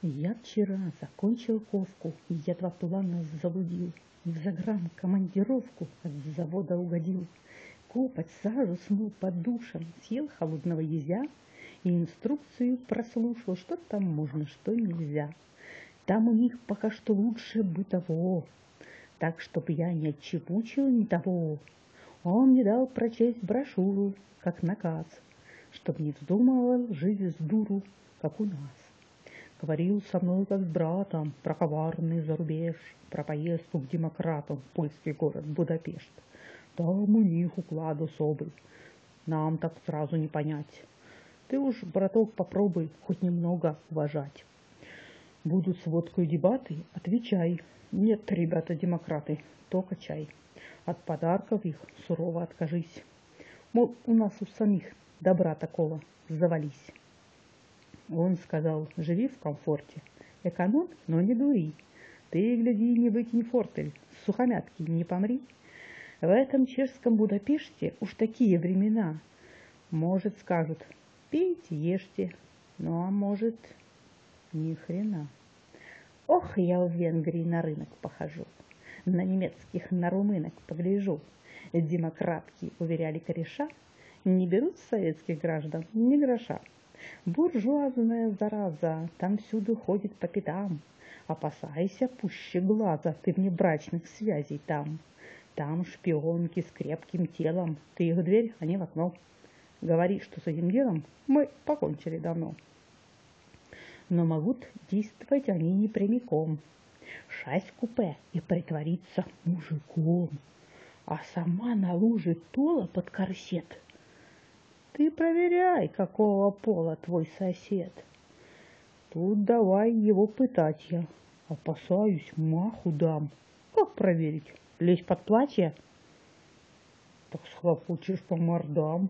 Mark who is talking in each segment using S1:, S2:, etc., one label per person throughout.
S1: Я вчера закончил ковку, я два плана залудил, И в заграм командировку от завода угодил. Копать сажу смыл под душем, съел холодного езя И инструкцию прослушал, что там можно, что нельзя. Там у них пока что лучше бытово, Так, чтоб я не отчепучил ни того. Он мне дал прочесть брошюру, как наказ, Чтоб не вздумывал жить с дуру, как у нас. Говорил со мной как с братом про коварный зарубеж, про поездку к демократам в польский город Будапешт. Там у них уклад особый, нам так сразу не понять. Ты уж, браток, попробуй хоть немного уважать. Будут с водкой дебаты, отвечай. Нет, ребята-демократы, только чай. От подарков их сурово откажись. Мол, у нас у самих добра такого завались. Он сказал, живи в комфорте. Эконом, но не дури. Ты, гляди, не выкинь фортель, сухомятки не помри. В этом чешском Будапеште уж такие времена. Может, скажут, пейте, ешьте, ну а может, ни хрена. Ох, я в Венгрии на рынок похожу, на немецких, на румынок погляжу. Демократки, уверяли кореша, не берут советских граждан ни гроша. Буржуазная зараза там всюду ходит по пятам. Опасайся пуще глаза, ты внебрачных связей там. Там шпионки с крепким телом, ты их в дверь, а не в окно. Говори, что с этим делом мы покончили давно. Но могут действовать они не прямиком. Шасть купе и притвориться мужиком. А сама на луже тола под корсет — ты проверяй, какого пола твой сосед. Тут давай его пытать я. Опасаюсь, маху дам. Как проверить? Лезь под платье? Так схлопочешь по мордам.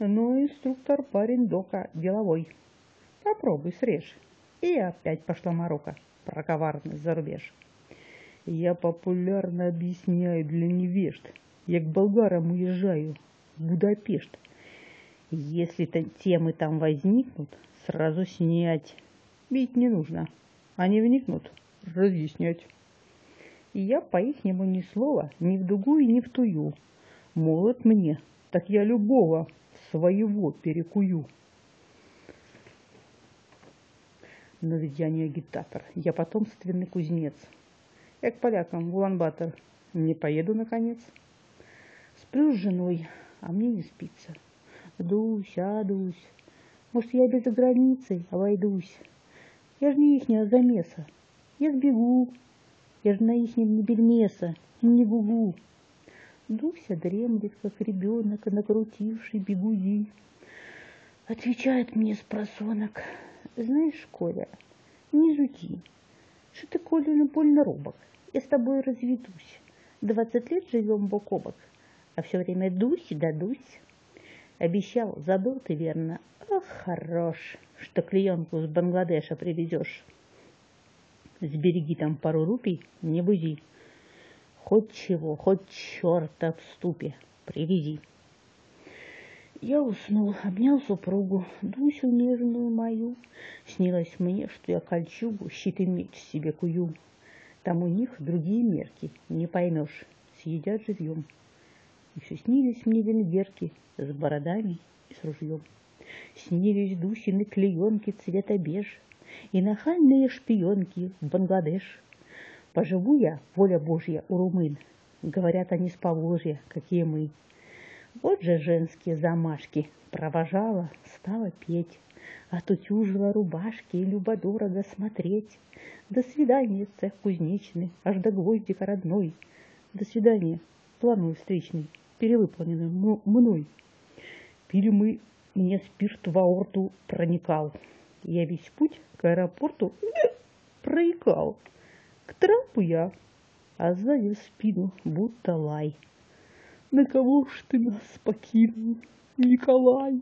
S1: Ну, инструктор парень дока деловой. Попробуй, срежь. И опять пошла морока про коварный зарубеж. Я популярно объясняю для невежд. Я к болгарам уезжаю в Будапешт. Если -то темы там возникнут, сразу снять. Бить не нужно. Они вникнут, разъяснять. И я по-ихнему ни слова, ни в дугу и ни в тую. Молод мне, так я любого своего перекую. Но ведь я не агитатор, я потомственный кузнец. Я к полякам в Улан-Батор не поеду, наконец. Сплю с женой, а мне не спится. Дусь, а, может, я без границы обойдусь. Я ж не ихняя замеса, я сбегу, я ж на ихнем не бельмеса, не гугу. Дуся дремлет, как ребенок, накрутивший бегуди. Отвечает мне с просонок, знаешь, Коля, не жути, что ты, Коля, на больно робок, я с тобой разведусь. Двадцать лет живем бок о бок, а все время дусь да дусь. Обещал, забыл ты верно. Ох, хорош, что клеенку с Бангладеша привезешь. Сбереги там пару рупий, не бузи. Хоть чего, хоть черта в ступе привези. Я уснул, обнял супругу, Дусю нежную мою. Снилось мне, что я кольчугу, щит и меч себе кую. Там у них другие мерки, не поймешь, съедят живьем. Все снились мне венгерки с бородами и с ружьем. Снились Дусины клеенки цвета беж и нахальные шпионки в Бангладеш. Поживу я, воля Божья, у румын, говорят они с Поволжья, какие мы. Вот же женские замашки, провожала, стала петь, отутюжила рубашки и любо-дорого смотреть. До свидания, цех кузнечный, аж до гвоздика родной. До свидания, план встречный перевыполнены мной. Пили мы, мне спирт в аорту проникал. Я весь путь к аэропорту проикал. К трапу я, а сзади спину будто лай. На кого ж ты нас покинул, Николай?